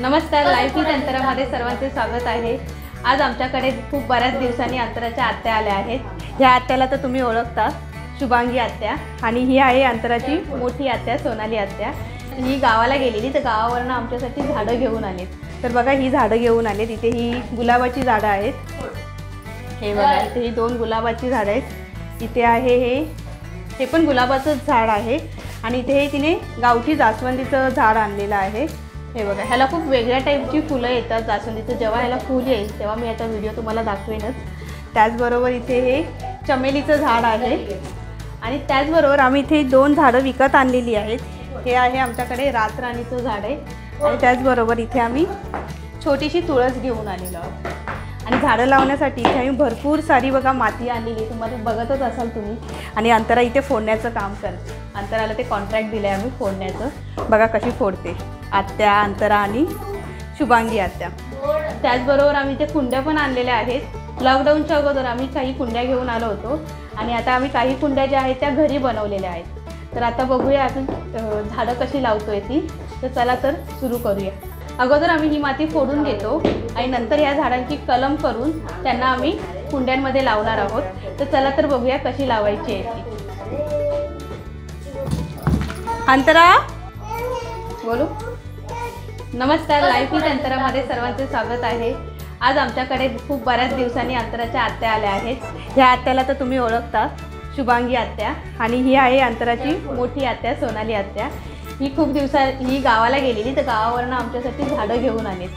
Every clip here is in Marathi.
नमस्कार लाईफ ही अंतरामध्ये सर्वांचे स्वागत आहे. आज आमच्याकडे खूप बऱ्याच दिवसांनी अंतराच्या आत्या आल्या आहेत. ह्या आत्याला तर तुम्ही ओळखता शुभांगी आत्या. आणि ही आहे अंतराची मोठी आत्या सोनाली आत्या. ही गावाला गेलेली तर गावावरनं आमच्यासाठी झाडं घेऊन आलेत. तर बघा ही झाडं घेऊन आलीत. इथे ही गुलाबाची झाडं आहेत. हे बघा इथे ही दोन गुलाबाची झाडं आहेत. इथे आहे हे हे पण गुलाबाचंच झाड आहे. आणि इथे हे तिने गावठी जास्वंदीचं झाड आणलेलं आहे. हे बघा ह्याला खूप वेगळ्या टाईपची फुलं येतात. जास्वंदीचं जेव्हा ह्याला फूल येईल तेव्हा मी याचा व्हिडिओ तुम्हाला दाखवेनच. त्याचबरोबर इथे हे चमेलीचं झाड आहे. आणि त्याचबरोबर आम्ही इथे दोन झाडं विकत आणलेली आहेत. हे आहे आमच्याकडे रातराणीचं झाड आहे. आणि त्याचबरोबर इथे आम्ही छोटीशी तुळस घेऊन आलेलो आहोत. आणि झाडं लावण्यासाठी इथे आम्ही भरपूर सारी बघा माती आणलेली आहे. तुम्हाला बघतच असाल तुम्ही. आणि अंतरा इथे फोडण्याचं काम करते. अंतराला ते कॉन्ट्रॅक्ट दिलं आहे आम्ही फोडण्याचं. बघा कशी फोडते. आत्या अंतरा आणि शुभांगी आत्या. त्याचबरोबर आम्ही ते कुंड्या पण आणलेल्या आहेत. लॉकडाऊनच्या अगोदर आम्ही काही कुंड्या घेऊन आलो होतो आणि आता आम्ही काही कुंड्या ज्या आहेत त्या घरी बनवलेल्या आहेत. तर आता बघूया आपण झाडं कशी लावतोय ती. तर चला तर सुरू करूया. अगोदर आम्ही ही माती फोडून घेतो आणि नंतर या झाडांची कलम करून त्यांना आम्ही कुंड्यांमध्ये लावणार आहोत. तर चला तर बघूया कशी लावायची आहे ती. अंतरा? बोलू. नमस्कार लाईफ ही अंतरामध्ये सर्वांचे स्वागत आहे. आज आमच्याकडे खूप बऱ्याच दिवसांनी अंतराच्या आत्या आल्या आहेत. ह्या आत्याला तर तुम्ही ओळखता शुभांगी आत्या. आणि ही आहे अंतराची मोठी आत्या सोनाली आत्या. ही खूप दिवसा ही गावाला गेलेली तर गावावरनं आमच्यासाठी झाडं घेऊन आलेत.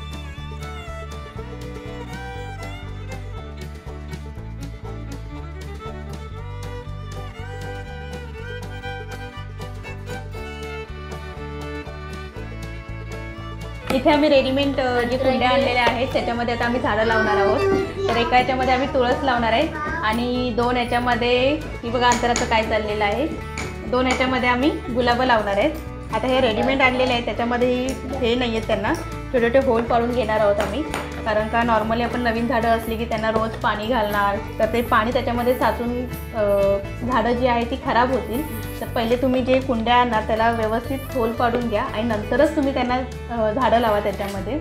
इथे आम्ही रेडीमेड जे कुंड्या आणलेल्या आहेत त्याच्यामध्ये आता आम्ही झाडं लावणार आहोत. तर एका याच्यामध्ये आम्ही तुळस लावणार आहे आणि दोन याच्यामध्ये ही बघा अंतराचं काय चाललेलं आहे. दोन याच्यामध्ये आम्ही गुलाबं लावणार आहेत. आता हे रेडीमेड आणलेले आहेत त्याच्यामध्ये हे नाही आहेत त्यांना. छोटे छोटे होल पाडून घेणार आहोत आम्ही. कारण का नॉर्मली आपण नवीन झाडं असली की त्यांना रोज पाणी घालणार तर ते पाणी त्याच्यामध्ये साचून झाडं जी आहे ती खराब होतील. तर पहिले तुम्ही जे कुंड्या आणणार त्याला व्यवस्थित होल पाडून घ्या आणि नंतरच तुम्ही त्यांना झाडं लावा त्याच्यामध्ये.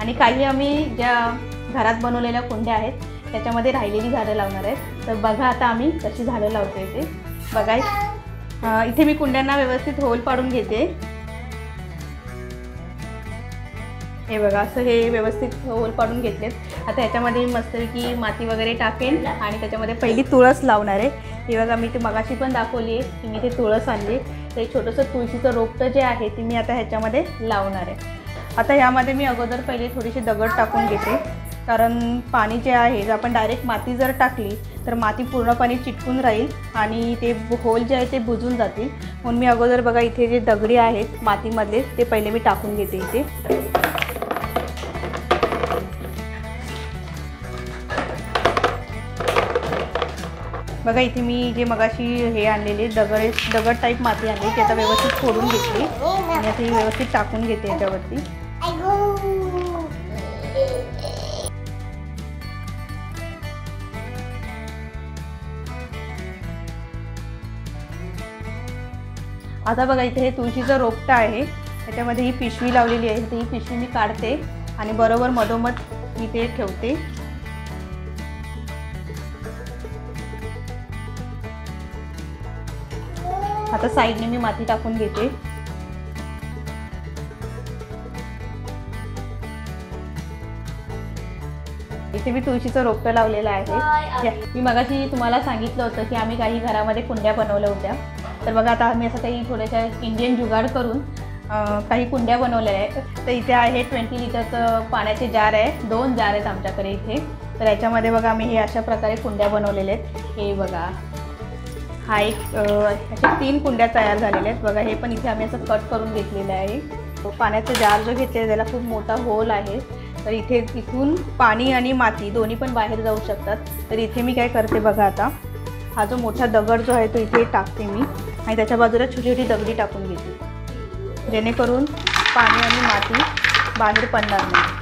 आणि काही आम्ही ज्या घरात बनवलेल्या कुंड्या आहेत त्याच्यामध्ये राहिलेली झाडं लावणार आहेत. तर बघा आता आम्ही कशी झाडं लावतो ते. बघाय इथे मी कुंड्यांना व्यवस्थित होल पाडून घेते. हे बघा असं हे व्यवस्थित होल पाडून घेतलेत. आता ह्याच्यामध्ये मी मस्तपैकी माती वगैरे टाकेन आणि त्याच्यामध्ये पहिली तुळस लावणार आहे. हे बघा मी ते मगाशी पण दाखवली आहे की मी ते तुळस आणली ते छोटंसं तुळशीचं रोपटं जे आहे ते मी आता ह्याच्यामध्ये लावणार आहे. आता ह्यामध्ये मी अगोदर पहिले थोडीशी दगड टाकून घेते. कारण पाणी जे आहे जर आपण डायरेक्ट माती जर टाकली तर माती पूर्णपणे चिटकून राहील आणि ते होल जे आहे ते बुजून जातील. म्हणून मी अगोदर बघा इथे जे दगडी आहेत मातीमधले ते पहिले मी टाकून घेते इथे. बघा इथे मी जे मगाशी हे आणलेले दगड दगड टाईप माती आणली ती आता व्यवस्थित फोडून घेतली. आणि आता ही व्यवस्थित टाकून घेते याच्यावरती. आता बघा इथे हे तुळशीचं रोपटं आहे. त्याच्यामध्ये ही पिशवी लावलेली आहे. तर ही पिशवी मी काढते आणि बरोबर मधोमध मी ते ठेवते. आता साईडने मी माती टाकून घेते. इथे मी तुळशीचं रोपटं लावलेलं आहे. मी मगाशी तुम्हाला सांगितलं होतं की आम्ही काही घरामध्ये कुंड्या बनवल्या होत्या. तर बघा आता आम्ही असं काही थोड्याशा इंडियन जुगाड करून काही कुंड्या बनवलेल्या आहेत. तर इथे आहे ट्वेंटी लिटरचं पाण्याचे जार आहे. दोन जार आहेत आमच्याकडे इथे. तर याच्यामध्ये बघा आम्ही हे अशा प्रकारे कुंड्या बनवलेल्या आहेत. हे बघा. हा एक अशा तीन कुंड्या तयार झालेल्या आहेत. बघा हे पण इथे आम्ही असं कट करून घेतलेलं आहे. पाण्याचा जार जो घेतलेला त्याला खूप मोठा होल आहे. तर इथे इथून पाणी आणि माती दोन्ही पण बाहेर जाऊ शकतात. तर इथे मी काय करते बघा आता. हा जो मोठा दगड जो आहे तो इथे टाकते मी. आणि त्याच्या बाजूला छोटी छोटी दगडी टाकून घेते. जेणेकरून पाणी आणि माती बाहेर पडणार नाही.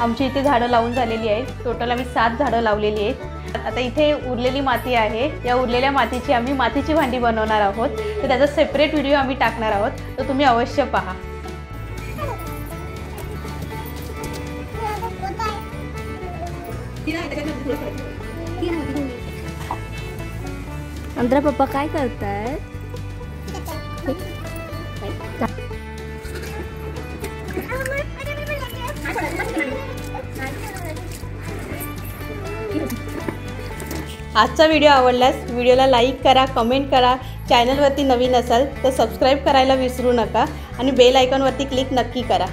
आमची इथे झाडं लावून झालेली आहेत. टोटल आम्ही सात झाडं लावलेली आहेत. आता इथे उरलेली माती आहे. या उरलेल्या मातीची आम्ही मातीची भांडी बनवणार आहोत. तर त्याचा सेपरेट व्हिडिओ आम्ही टाकणार आहोत. तर तुम्ही अवश्य पहा. आंध्रा पप्पा काय करतायत आजचा व्हिडिओ आवडल्यास व्हिडिओला लाईक करा कमेंट करा चॅनलवरती नवीन असाल तर सबस्क्राईब करायला विसरू नका आणि बेल आयकॉनवरती क्लिक नक्की करा.